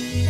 Yeah.